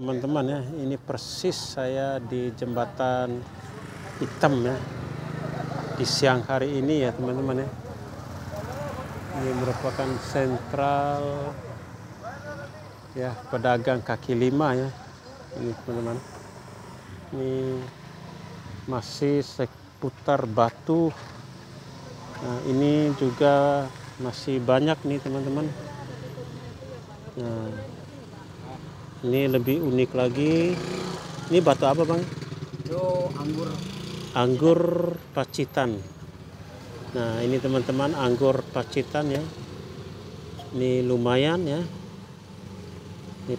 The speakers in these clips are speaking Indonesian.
Teman-teman ya, ini persis saya di jembatan hitam ya. Di siang hari ini ya teman-teman ya. Ini merupakan sentral ya pedagang kaki lima ya. Ini teman-teman. Ini masih seputar batu. Nah, ini juga masih banyak nih teman-teman. Nah, ini lebih unik lagi. Ini batu apa bang? Itu anggur Anggur Pacitan. Nah ini teman-teman anggur Pacitan ya. Ini lumayan ya. Ini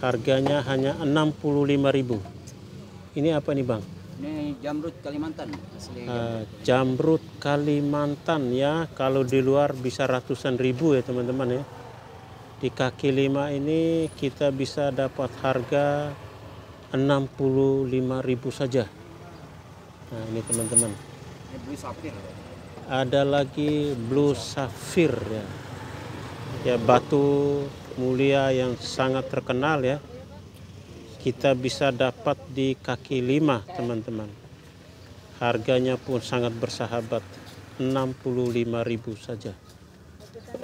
harganya hanya 65.000. Ini apa nih bang? ini jamrut Kalimantan asli. Eh, jamrut Kalimantan ya. Kalau di luar bisa ratusan ribu ya teman-teman ya. Di kaki lima ini kita bisa dapat harga 65.000 saja. Nah ini teman-teman. Ada lagi blue sapphire ya. Ya batu mulia yang sangat terkenal ya. Kita bisa dapat di kaki lima teman-teman. Harganya pun sangat bersahabat. 65.000 saja.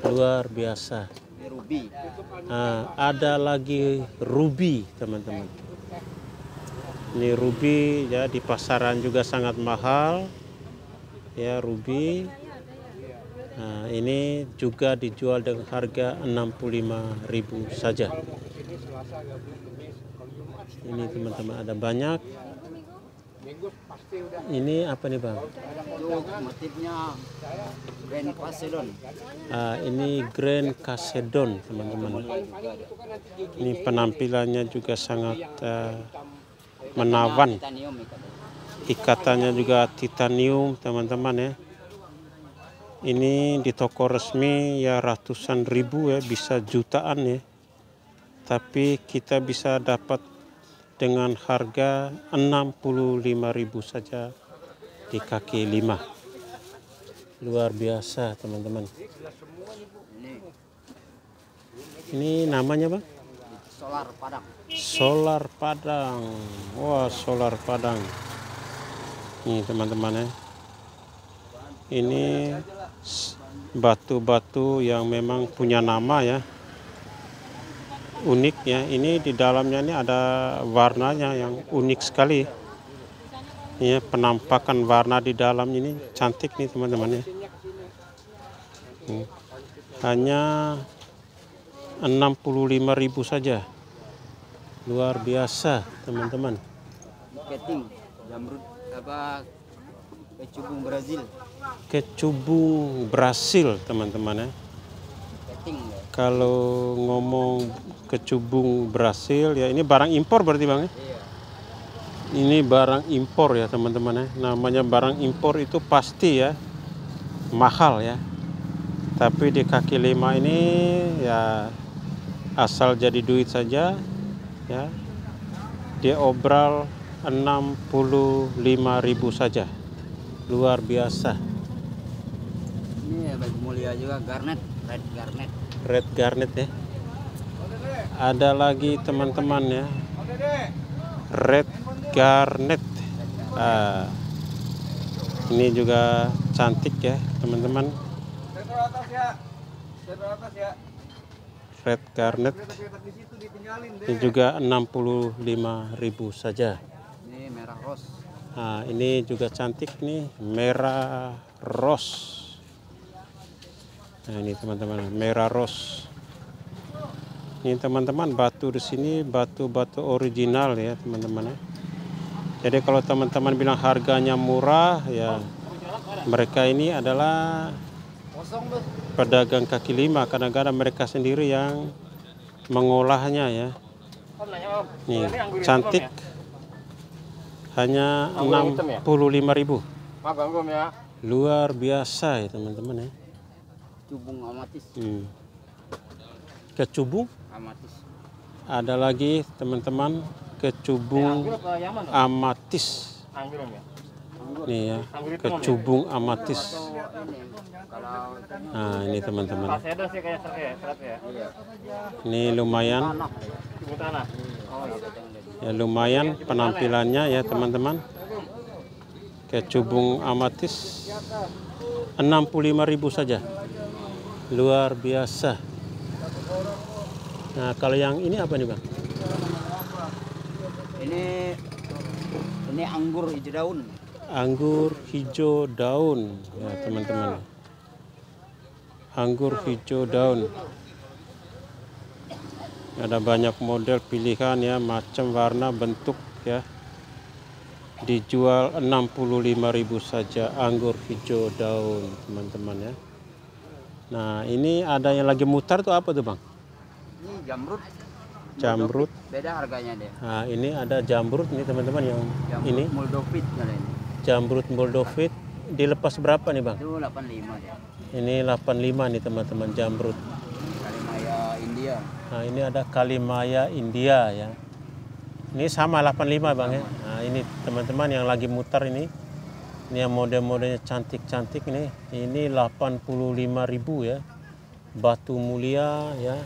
Luar biasa. Nah, ada lagi ruby teman-teman. Ini ruby ya di pasaran juga sangat mahal. Ya ruby. Nah, ini juga dijual dengan harga 65.000 saja. Ini teman-teman ada banyak. Ini apa nih bang? Motifnya Grand Pasedon. Ah, ini Grand Casedon teman-teman. Ini penampilannya juga sangat eh, menawan. Ikatannya juga titanium teman-teman ya ini di toko resmi ya ratusan ribu ya bisa jutaan ya tapi kita bisa dapat dengan harga 65.000 saja di kaki lima luar biasa teman-teman Ini namanya bang solar Padang. Solar Padang. Wah, solar Padang. Nih teman-teman ya. Ini batu-batu yang memang punya nama ya. Unik ya. Ini di dalamnya ini ada warnanya yang unik sekali. Ya, penampakan warna di dalam ini cantik nih teman-teman ya. Hmm. Hanya 65.000 saja. Luar biasa, teman-teman. Keting jamrut apa kecubung Brazil. Kecubung Brasil, teman-teman ya. Ya. Kalau ngomong kecubung Brasil ya ini barang impor berarti Bang ya. Iya. Ini barang impor ya, teman-teman ya. Namanya barang impor itu pasti ya mahal ya. Tapi di kaki lima ini ya asal jadi duit saja ya. Dia obral 65.000 saja. Luar biasa. Ini ya baju mulia juga garnet, red garnet. Red garnet ya. Ada lagi teman-teman ya. Red garnet. Ah, ini juga cantik ya teman-teman. Red garnet. Ini juga 65.000 saja. Ini merah rose. Nah, ini juga cantik nih, merah rose. Nah, ini teman-teman, merah rose. Ini teman-teman batu di sini batu-batu original ya, teman-teman ya. Jadi kalau teman-teman bilang harganya murah ya mereka ini adalah pedagang kaki lima kadang-kadang mereka sendiri yang mengolahnya ya. Nih, cantik. Hanya 65.000. Maaf ganggu ya. Luar biasa ya teman-teman ya. Cubung amatis. Hmm. Kecubung Amatis. ada lagi teman-teman kecubung apa Yaman? amatis. Anggur ya. Anggur nih ya kecubung amatis ini nah ini teman-teman ya, ya. iya. ini lumayan. Oh iya ya lumayan penampilannya ya teman-teman kecubung amatis 65.000 saja luar biasa. Nah kalau yang ini apa nih bang? Ini ini anggur hijau daun. anggur hijau daun. Ya teman-teman. Anggur hijau daun. Ada banyak model pilihan ya macam warna bentuk ya. Dijual 65.000 saja anggur hijau daun teman-teman ya nah ini ada yang lagi mutar tuh apa tuh bang Ini jamrut. jamrut Beda harganya deh. nah ini ada jamrut nih teman-teman yang Jamrut ini Moldovit kalau ini. jamrut moldovit dilepas berapa nih bang Itu 85 ya. Ini 85 nih teman-teman jamrut. Kalimaya India. Nah ini ada Kalimaya India ya. Ini sama 85 bang ya. Nah ini teman-teman yang lagi muter ini. Ini yang model-modelnya cantik-cantik nih. Ini 85.000 ya. Batu mulia ya.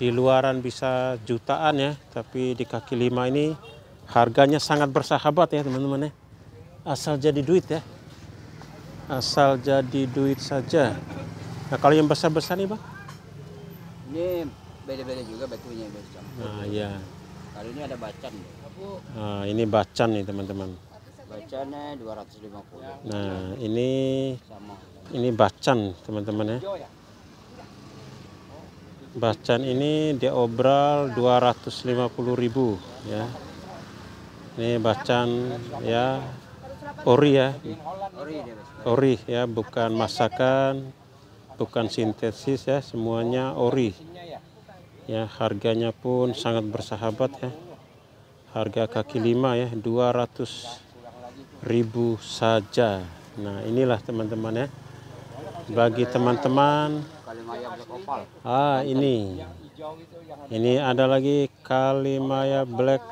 Di luaran bisa jutaan ya. Tapi di kaki lima ini harganya sangat bersahabat ya teman-teman ya. Asal jadi duit ya. Asal jadi duit saja. Nah kalau yang besar-besar nih bang? Ini beda-beda juga batunya beda. Nah ya. Kalau ini ada bacan. Nah, ini bacan nih teman-teman. Bacannya 250 Nah ini sama. ini bacan teman-teman ya. Bacan ini diobral 250.000 ya. Ini bacan ya ori ya. Ori dia ya, bukan masakan, bukan sintesis ya, semuanya ori. Ya, harganya pun sangat bersahabat ya. Harga kaki lima ya, 200 ribu saja. Nah, inilah teman-teman ya. Bagi teman-teman, ah ini. Ini ada lagi Kalimaya Black.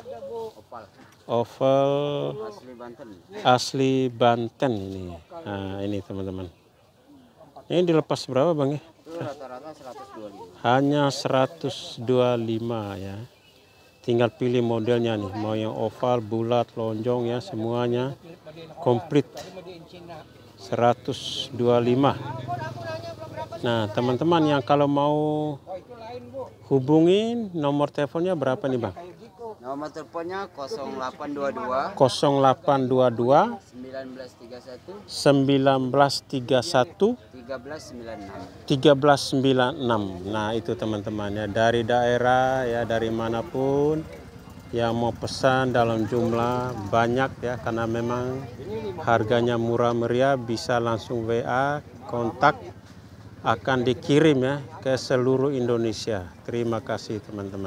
Oval Asli Banten. ini. Nah, ini teman-teman. Ini dilepas berapa Bang ya? Itu rata-rata 125. Hanya 125 ya. Tinggal pilih modelnya nih, mau yang oval, bulat, lonjong ya, semuanya komplit. 125. Nah, teman-teman yang kalau mau hubungin nomor teleponnya berapa nih, Bang? Nomor teleponnya 0822 0822 1931 1931 1396. 1396. Nah, itu teman-teman ya dari daerah ya dari mana pun yang mau pesan dalam jumlah banyak ya karena memang harganya murah meriah bisa langsung WA kontak akan dikirim ya ke seluruh Indonesia. Terima kasih teman-teman.